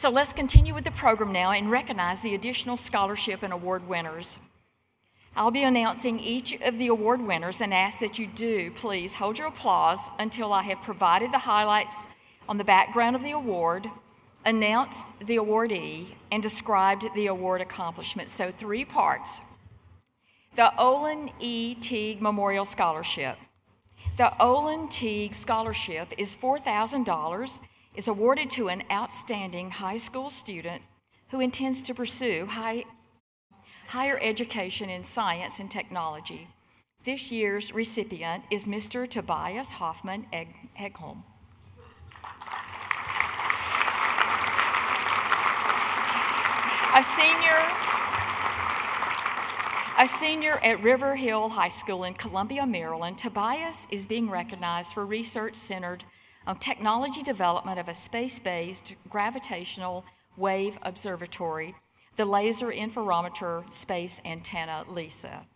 So let's continue with the program now and recognize the additional scholarship and award winners. I'll be announcing each of the award winners and ask that you do please hold your applause until I have provided the highlights on the background of the award, announced the awardee, and described the award accomplishment. So, three parts. The Olin E. Teague Memorial Scholarship. The Olin Teague Scholarship is $4,000, is awarded to an outstanding high school student who intends to pursue high higher education in science and technology. This year's recipient is Mr. Tobias Hoffman Eegholm. A senior, a senior at River Hill High School in Columbia, Maryland, Tobias is being recognized for research centered on technology development of a space based gravitational wave observatory the Laser Interferometer Space Antenna LISA.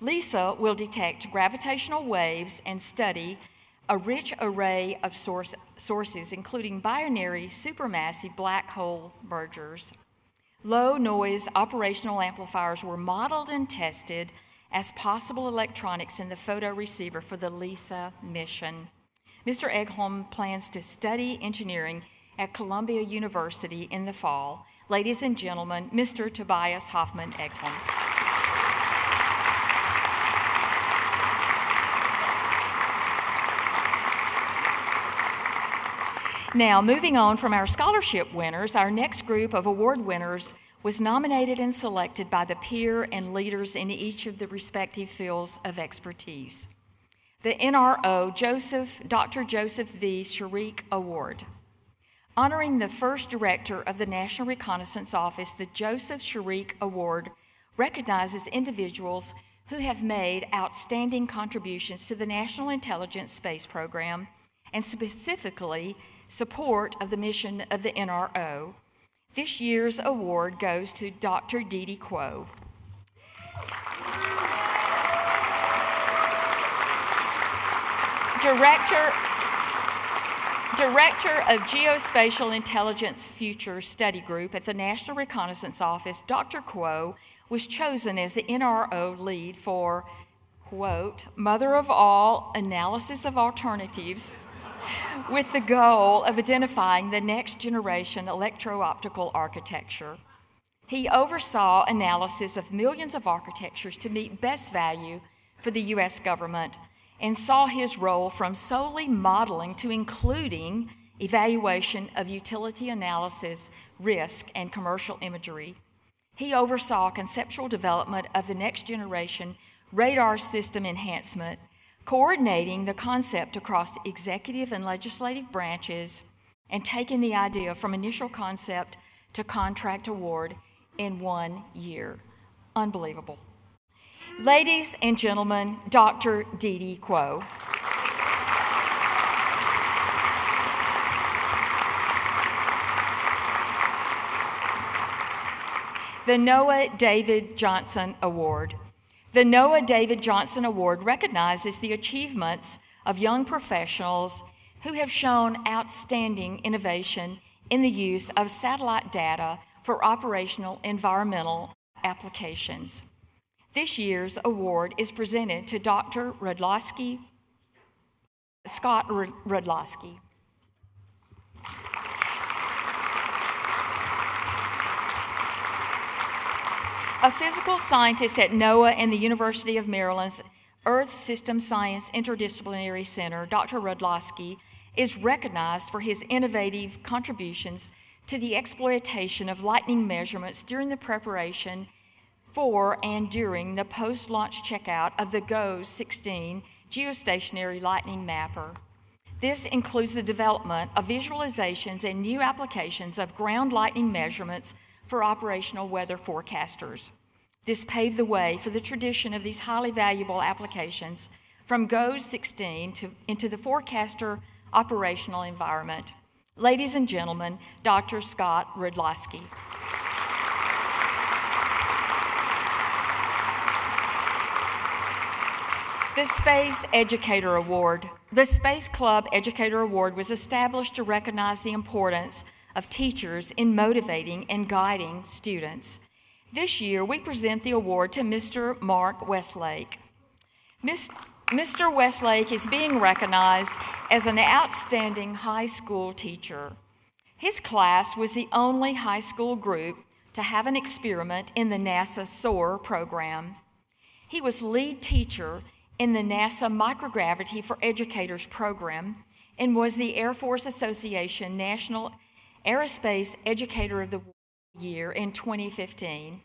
LISA will detect gravitational waves and study a rich array of source, sources, including binary supermassive black hole mergers. Low noise operational amplifiers were modeled and tested as possible electronics in the photo receiver for the LISA mission. Mr. Eegholm plans to study engineering at Columbia University in the fall Ladies and gentlemen, Mr. Tobias Hoffman Eegholm. Now, moving on from our scholarship winners, our next group of award winners was nominated and selected by the peer and leaders in each of the respective fields of expertise. The NRO Joseph, Dr. Joseph V. Charyk Award honoring the first director of the National Reconnaissance Office, the Joseph Charyk Award recognizes individuals who have made outstanding contributions to the National Intelligence Space Program and specifically support of the mission of the NRO. This year's award goes to Dr. Dee Kuo. Director Director of Geospatial Intelligence Future Study Group at the National Reconnaissance Office, Dr. Kuo was chosen as the NRO lead for, quote, Mother of All Analysis of Alternatives, with the goal of identifying the next generation electro optical architecture. He oversaw analysis of millions of architectures to meet best value for the U.S. government and saw his role from solely modeling to including evaluation of utility analysis, risk, and commercial imagery. He oversaw conceptual development of the next generation radar system enhancement, coordinating the concept across executive and legislative branches, and taking the idea from initial concept to contract award in one year. Unbelievable. Ladies and gentlemen, Dr. Dee Dee Kuo. The NOAA David Johnson Award. The NOAA David Johnson Award recognizes the achievements of young professionals who have shown outstanding innovation in the use of satellite data for operational environmental applications. This year's award is presented to Dr. Rudlosky, Scott Rudlosky. A physical scientist at NOAA and the University of Maryland's Earth System Science Interdisciplinary Center, Dr. Rudlosky, is recognized for his innovative contributions to the exploitation of lightning measurements during the preparation for and during the post launch checkout of the GOES 16 geostationary lightning mapper. This includes the development of visualizations and new applications of ground lightning measurements for operational weather forecasters. This paved the way for the tradition of these highly valuable applications from GOES 16 to, into the forecaster operational environment. Ladies and gentlemen, Dr. Scott Rudlosky. The Space Educator Award. The Space Club Educator Award was established to recognize the importance of teachers in motivating and guiding students. This year, we present the award to Mr. Mark Westlake. Mr. Westlake is being recognized as an outstanding high school teacher. His class was the only high school group to have an experiment in the NASA SOAR program. He was lead teacher in the NASA Microgravity for Educators program and was the Air Force Association National Aerospace Educator of the Year in 2015.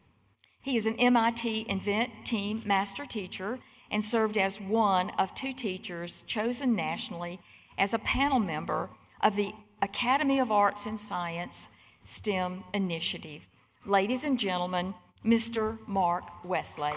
He is an MIT Invent Team Master Teacher and served as one of two teachers chosen nationally as a panel member of the Academy of Arts and Science STEM Initiative. Ladies and gentlemen, Mr. Mark Westlake.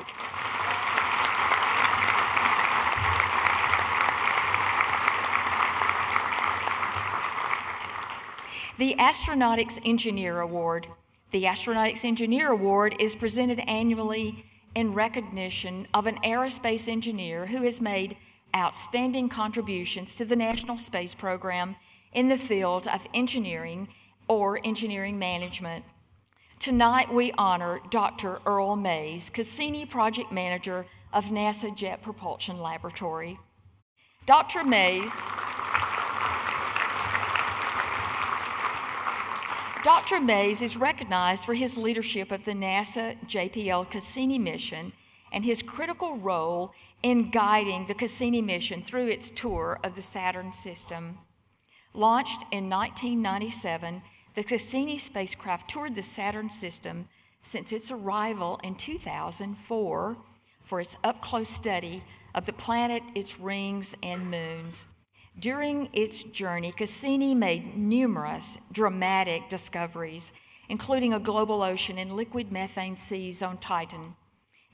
The Astronautics Engineer Award. The Astronautics Engineer Award is presented annually in recognition of an aerospace engineer who has made outstanding contributions to the National Space Program in the field of engineering or engineering management. Tonight we honor Dr. Earl Maize, Cassini Project Manager of NASA Jet Propulsion Laboratory. Dr. Maize Dr. Maize is recognized for his leadership of the NASA JPL Cassini mission and his critical role in guiding the Cassini mission through its tour of the Saturn system. Launched in 1997, the Cassini spacecraft toured the Saturn system since its arrival in 2004 for its up close study of the planet, its rings, and moons. During its journey, Cassini made numerous dramatic discoveries, including a global ocean and liquid methane seas on Titan.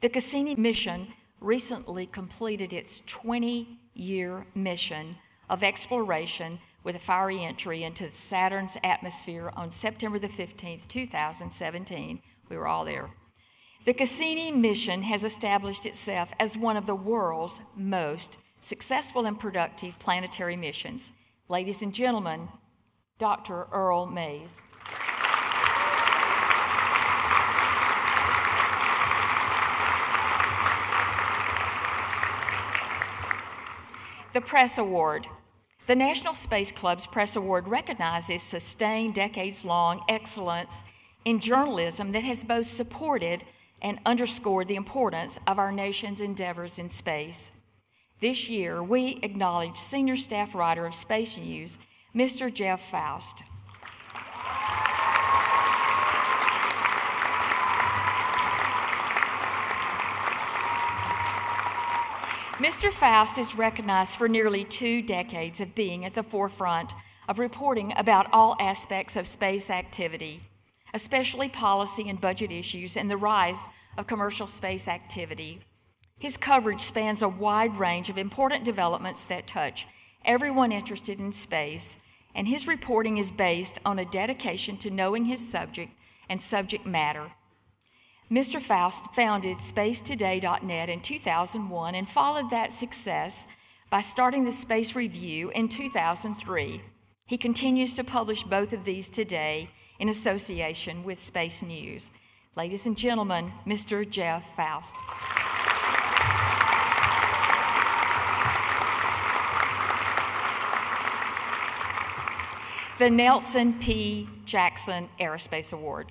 The Cassini mission recently completed its 20 year mission of exploration with a fiery entry into Saturn's atmosphere on September the 15th, 2017. We were all there. The Cassini mission has established itself as one of the world's most successful and productive planetary missions. Ladies and gentlemen, Dr. Earl Maize. The Press Award. The National Space Club's Press Award recognizes sustained decades long excellence in journalism that has both supported and underscored the importance of our nation's endeavors in space. This year, we acknowledge Senior Staff Writer of Space News, Mr. Jeff Foust. Mr. Foust is recognized for nearly two decades of being at the forefront of reporting about all aspects of space activity, especially policy and budget issues and the rise of commercial space activity. His coverage spans a wide range of important developments that touch everyone interested in space, and his reporting is based on a dedication to knowing his subject and subject matter. Mr. Foust founded spacetoday.net in 2001 and followed that success by starting the Space Review in 2003. He continues to publish both of these today in association with Space News. Ladies and gentlemen, Mr. Jeff Foust. The Nelson P. Jackson Aerospace Award.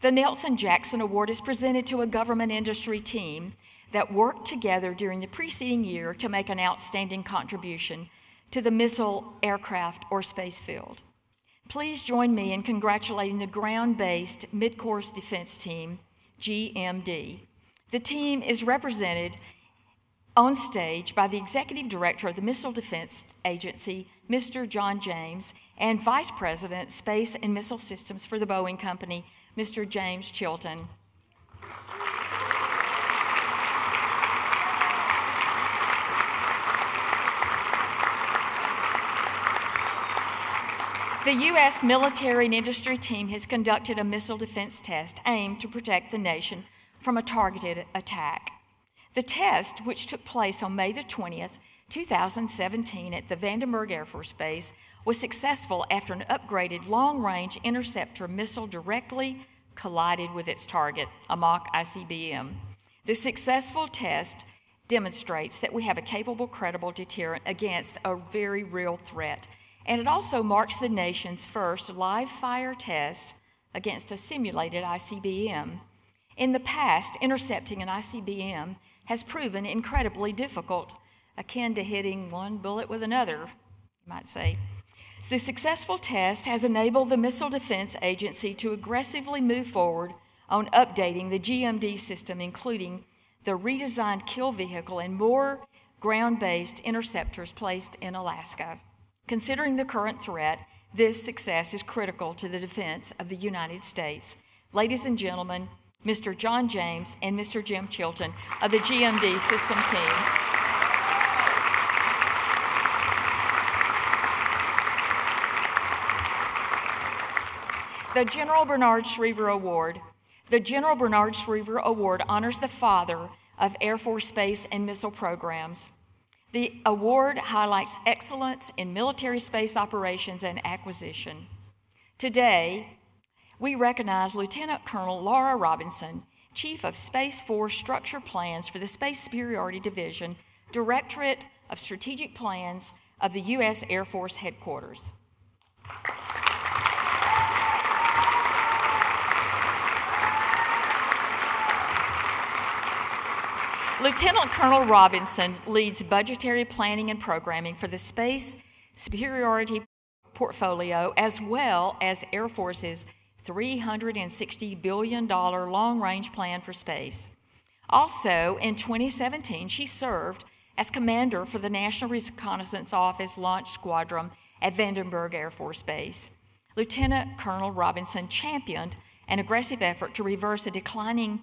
The Nelson Jackson Award is presented to a government industry team that worked together during the preceding year to make an outstanding contribution to the missile, aircraft, or space field. Please join me in congratulating the ground based Mid Course Defense Team, GMD. The team is represented on stage by the Executive Director of the Missile Defense Agency, Mr. John James, and Vice President, Space and Missile Systems for the Boeing Company, Mr. James Chilton. The U.S. military and industry team has conducted a missile defense test aimed to protect the nation from a targeted attack. The test, which took place on May the 20th, 2017 at the Vandenberg Air Force Base was successful after an upgraded long range interceptor missile directly collided with its target, a mock ICBM. The successful test demonstrates that we have a capable, credible deterrent against a very real threat. And it also marks the nation's first live fire test against a simulated ICBM. In the past, intercepting an ICBM has proven incredibly difficult, akin to hitting one bullet with another, you might say. The successful test has enabled the Missile Defense Agency to aggressively move forward on updating the GMD system, including the redesigned kill vehicle and more ground based interceptors placed in Alaska. Considering the current threat, this success is critical to the defense of the United States. Ladies and gentlemen, Mr. John James and Mr. Jim Chilton of the GMD system team. The General Bernard Schriever Award. The General Bernard Schriever Award honors the father of Air Force space and missile programs. The award highlights excellence in military space operations and acquisition. Today, we recognize Lieutenant Colonel Laura Robinson, Chief of Space Force Structure Plans for the Space Superiority Division, Directorate of Strategic Plans of the U.S. Air Force Headquarters. Lieutenant Colonel Robinson leads budgetary planning and programming for the Space Superiority Portfolio as well as Air Force's $360 billion long range plan for space. Also, in 2017, she served as commander for the National Reconnaissance Office Launch Squadron at Vandenberg Air Force Base. Lieutenant Colonel Robinson championed an aggressive effort to reverse a declining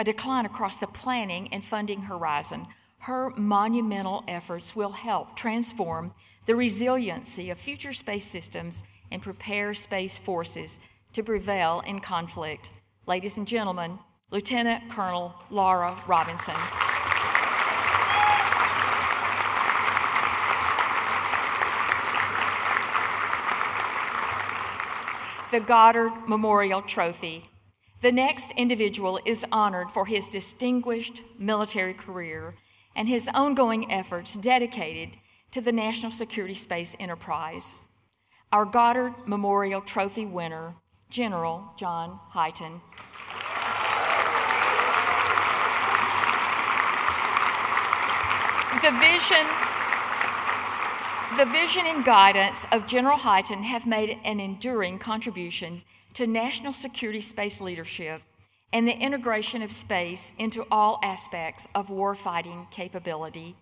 a decline across the planning and funding horizon. Her monumental efforts will help transform the resiliency of future space systems and prepare space forces to prevail in conflict. Ladies and gentlemen, Lieutenant Colonel Laura Robinson. The Goddard Memorial Trophy the next individual is honored for his distinguished military career and his ongoing efforts dedicated to the national security space enterprise. Our Goddard Memorial Trophy winner, General John Hyten. The vision, the vision and guidance of General Hyten have made an enduring contribution to national security space leadership and the integration of space into all aspects of warfighting capability.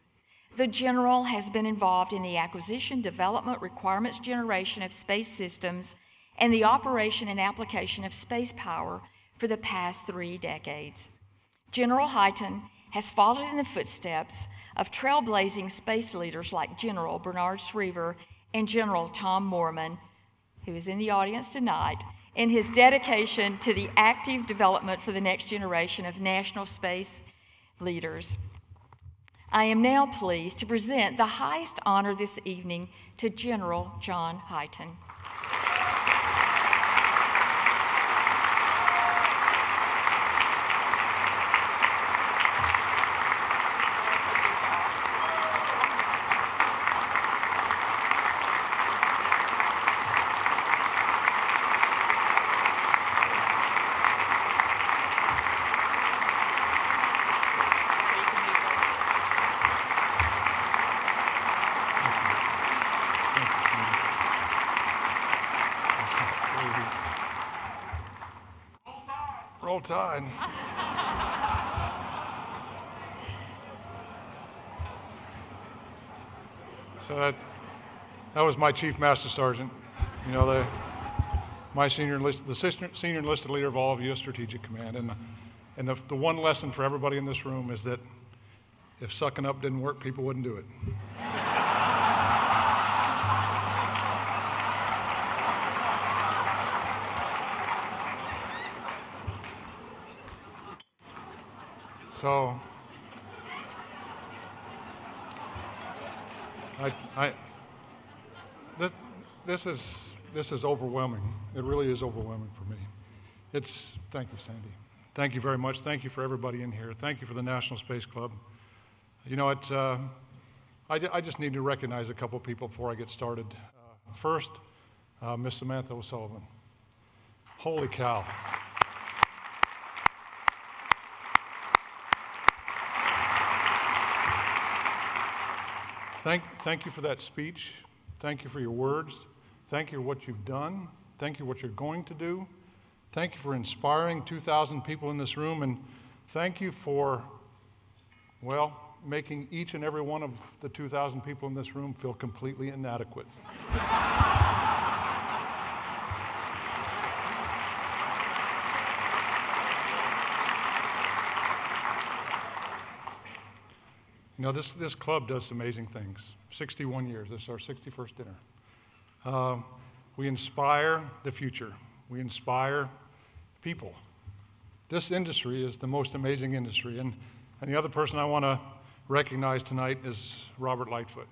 The General has been involved in the acquisition, development, requirements generation of space systems, and the operation and application of space power for the past three decades. General Hyten has followed in the footsteps of trailblazing space leaders like General Bernard Schriever and General Tom Moorman, who is in the audience tonight, in his dedication to the active development for the next generation of national space leaders. I am now pleased to present the highest honor this evening to General John Hyten. Tide. so that, that was my chief master sergeant. You know, the, my senior enlisted, the senior enlisted leader of all of U.S. Strategic Command. And, and the, the one lesson for everybody in this room is that if sucking up didn't work, people wouldn't do it. So, I, I, this, this, is, this is overwhelming. It really is overwhelming for me. It's, thank you, Sandy. Thank you very much. Thank you for everybody in here. Thank you for the National Space Club. You know, it, uh, I, I, just need to recognize a couple people before I get started. Uh, first, uh, Miss Samantha O'Sullivan. Holy cow. Thank, thank you for that speech. Thank you for your words. Thank you for what you've done. Thank you for what you're going to do. Thank you for inspiring 2,000 people in this room. And thank you for, well, making each and every one of the 2,000 people in this room feel completely inadequate. You know, this, this club does amazing things. 61 years, this is our 61st dinner. Uh, we inspire the future, we inspire people. This industry is the most amazing industry. And, and the other person I want to recognize tonight is Robert Lightfoot.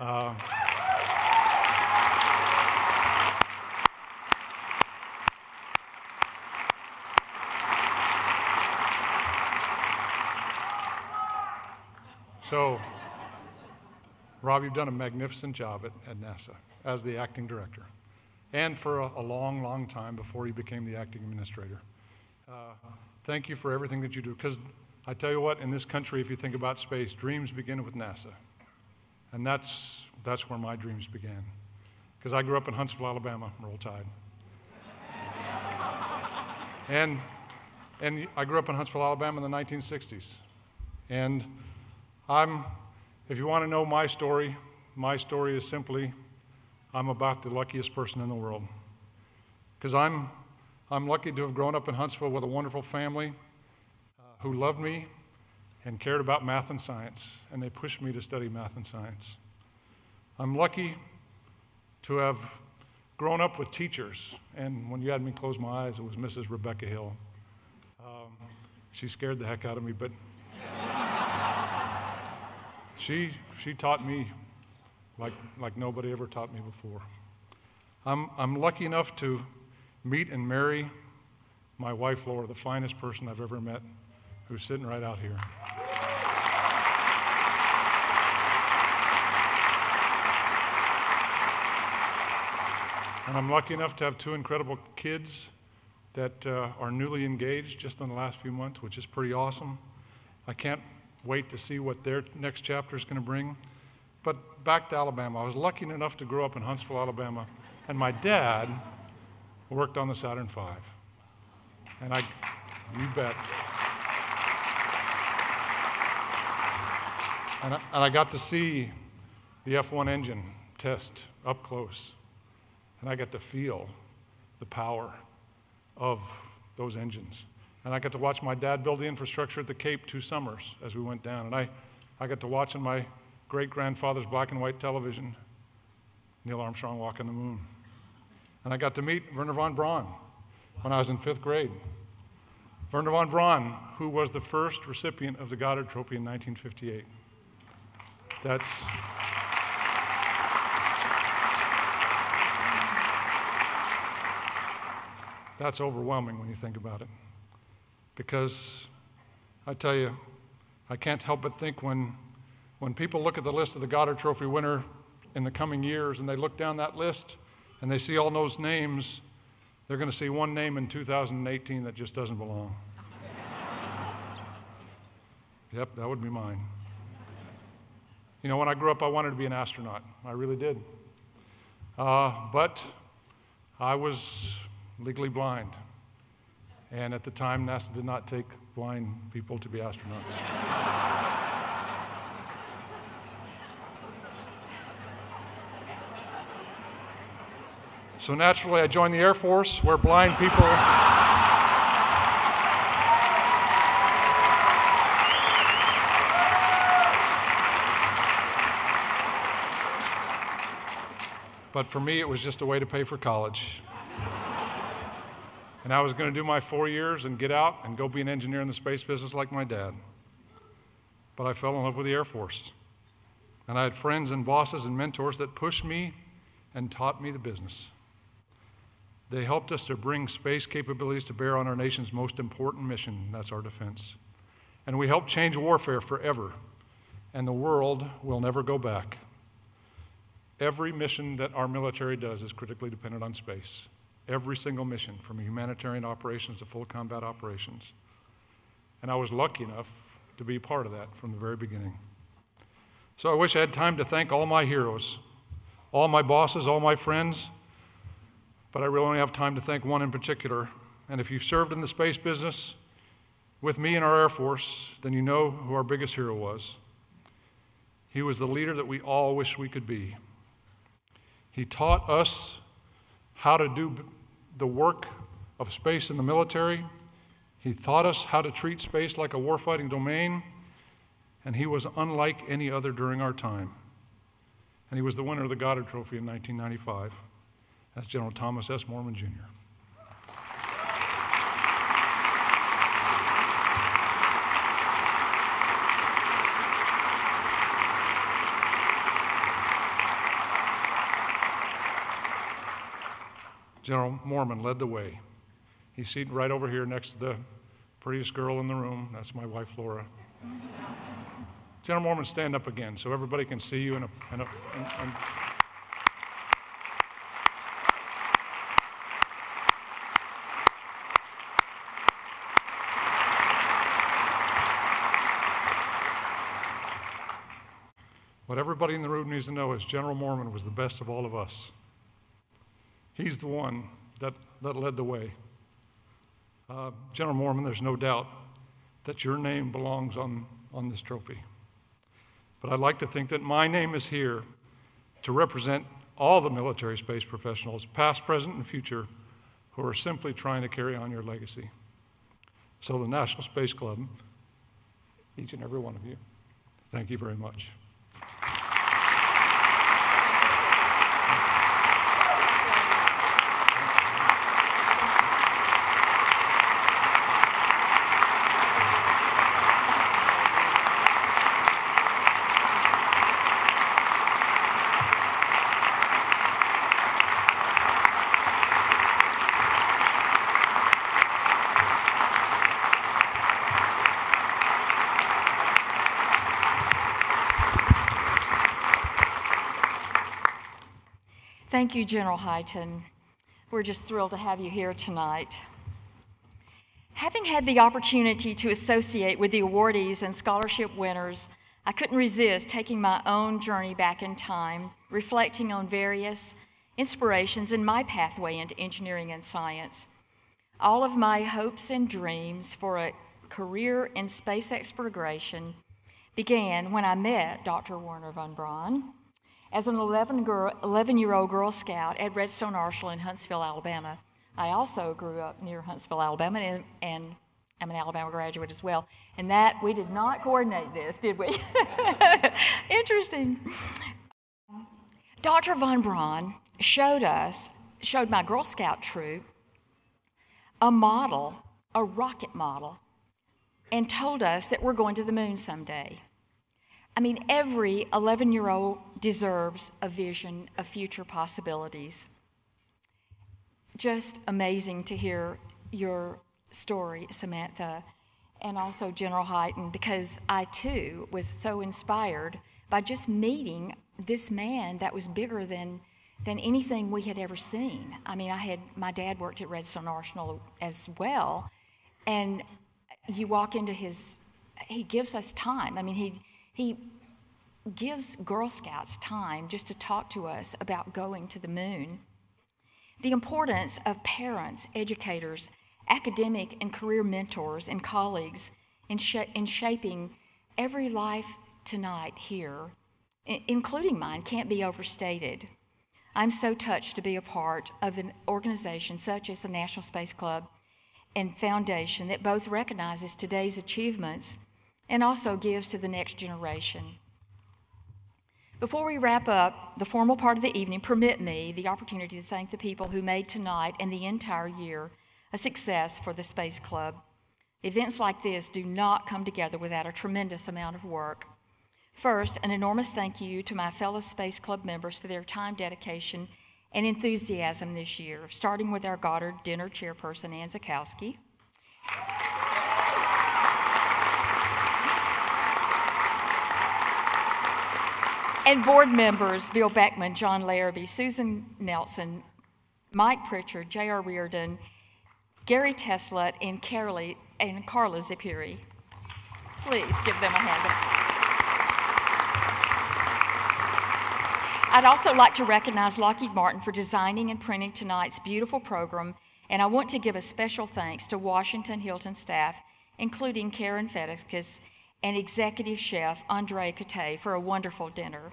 Uh, So, Rob, you've done a magnificent job at, at NASA as the acting director, and for a, a, long, long time before you became the acting administrator. Uh, thank you for everything that you do, because I tell you what, in this country, if you think about space, dreams begin with NASA. And that's, that's where my dreams began. Because I grew up in Huntsville, Alabama, Roll Tide. and, and I grew up in Huntsville, Alabama in the 1960s. And I'm, if you want to know my story, my story is simply I'm about the luckiest person in the world. Because I'm, I'm lucky to have grown up in Huntsville with a wonderful family uh, who loved me and cared about math and science, and they pushed me to study math and science. I'm lucky to have grown up with teachers, and when you had me close my eyes, it was Mrs. Rebecca Hill. Um, she scared the heck out of me, but she, she taught me like, like nobody ever taught me before. I'm, I'm lucky enough to meet and marry my wife, Laura, the finest person I've ever met, who's sitting right out here. And I'm lucky enough to have two incredible kids that uh, are newly engaged just in the last few months, which is pretty awesome. I can't wait to see what their next chapter is going to bring. But back to Alabama. I was lucky enough to grow up in Huntsville, Alabama, and my dad worked on the Saturn V. And I, you bet. And I, and I got to see the F1 engine test up close. And I got to feel the power of those engines. And I got to watch my dad build the infrastructure at the Cape two summers as we went down. And I, I got to watch on my great grandfather's black and white television Neil Armstrong walking the moon. And I got to meet Wernher von Braun when I was in fifth grade. Wernher von Braun, who was the first recipient of the Goddard Trophy in 1958. That's. That's overwhelming when you think about it. Because I tell you, I can't help but think when, when people look at the list of the Goddard Trophy winner in the coming years and they look down that list and they see all those names, they're going to see one name in 2018 that just doesn't belong. yep, that would be mine. You know, when I grew up, I wanted to be an astronaut. I really did. Uh, but I was legally blind. And at the time, NASA did not take blind people to be astronauts. so naturally, I joined the Air Force, where blind people. But for me, it was just a way to pay for college. And I was going to do my four years and get out and go be an engineer in the space business like my dad. But I fell in love with the Air Force. And I had friends and bosses and mentors that pushed me and taught me the business. They helped us to bring space capabilities to bear on our nation's most important mission that's our defense. And we helped change warfare forever, and the world will never go back. Every mission that our military does is critically dependent on space. Every single mission, from humanitarian operations to full combat operations. And I was lucky enough to be part of that from the very beginning. So I wish I had time to thank all my heroes, all my bosses, all my friends, but I really only have time to thank one in particular. And if you've served in the space business with me in our Air Force, then you know who our biggest hero was. He was the leader that we all wish we could be. He taught us how to do the work of space in the military. He taught us how to treat space like a warfighting domain, and he was unlike any other during our time. And he was the winner of the Goddard Trophy in 1995. That's General Thomas S. Moorman, Jr. General Moorman led the way. He's seated right over here next to the prettiest girl in the room. That's my wife, Laura. General Moorman, stand up again so everybody can see you in a, in a in, in, What everybody in the room needs to know is General Moorman was the best of all of us. He's the one that, that led the way. Uh, General Moorman, there's no doubt that your name belongs on, on this trophy. But I'd like to think that my name is here to represent all the military space professionals, past, present, and future, who are simply trying to carry on your legacy. So, the National Space Club, each and every one of you, thank you very much. Thank you, General Hyten. We're just thrilled to have you here tonight. Having had the opportunity to associate with the awardees and scholarship winners, I couldn't resist taking my own journey back in time, reflecting on various inspirations in my pathway into engineering and science. All of my hopes and dreams for a career in space exploration began when I met Dr. Wernher von Braun as an 11, girl, 11 year old Girl Scout at Redstone Arsenal in Huntsville, Alabama. I also grew up near Huntsville, Alabama, and, and I'm an Alabama graduate as well. And that, we did not coordinate this, did we? Interesting. Dr. Von Braun showed us, showed my Girl Scout troop a model, a rocket model, and told us that we're going to the moon someday. I mean, every 11 year old deserves a vision of future possibilities. Just amazing to hear your story, Samantha, and also General Hyten, because I too was so inspired by just meeting this man that was bigger than, than anything we had ever seen. I mean, I had my dad worked at Redstone Arsenal as well, and you walk into his, he gives us time. I mean, he he gives Girl Scouts time just to talk to us about going to the moon. The importance of parents, educators, academic and career mentors, and colleagues in, sh- in shaping every life tonight here, including mine, can't be overstated. I'm so touched to be a part of an organization such as the National Space Club and Foundation that both recognizes today's achievements and also gives to the next generation. Before we wrap up the formal part of the evening, permit me the opportunity to thank the people who made tonight and the entire year a success for the Space Club. Events like this do not come together without a tremendous amount of work. First, an enormous thank you to my fellow Space Club members for their time, dedication, and enthusiasm this year, starting with our Goddard Dinner Chairperson, Ann Zakowski. And board members Bill Beckman, John Larrabee, Susan Nelson, Mike Pritchard, J.R. Reardon, Gary Tesla, and, Carolee, and Carla Zipiri. Please give them a hand. I'd also like to recognize Lockheed Martin for designing and printing tonight's beautiful program, and I want to give a special thanks to Washington Hilton staff, including Karen Fedekis and executive chef Andre Cote for a wonderful dinner.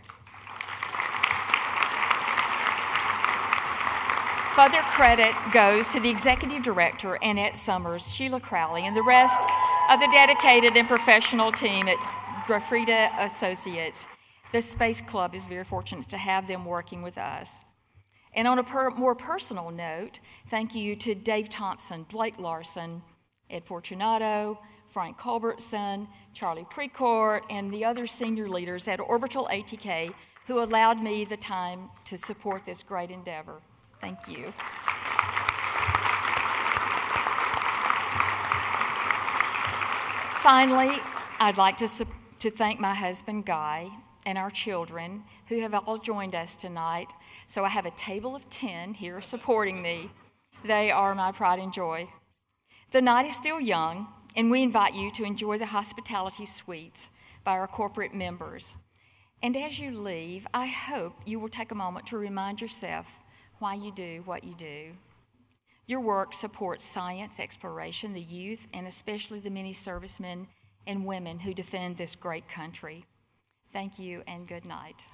Further credit goes to the executive director, Annette Summers, Sheila Crowley, and the rest of the dedicated and professional team at Grafrida Associates. The Space Club is very fortunate to have them working with us. And on a per more personal note, thank you to Dave Thompson, Blake Larson, Ed Fortunato, Frank Culbertson, Charlie Precourt, and the other senior leaders at Orbital ATK who allowed me the time to support this great endeavor. Thank you. Finally, I'd like to, to thank my husband, Guy, and our children who have all joined us tonight. So I have a table of 10 here supporting me. They are my pride and joy. The night is still young, and we invite you to enjoy the hospitality suites by our corporate members. And as you leave, I hope you will take a moment to remind yourself why you do what you do. Your work supports science, exploration, the youth, and especially the many servicemen and women who defend this great country. Thank you and good night.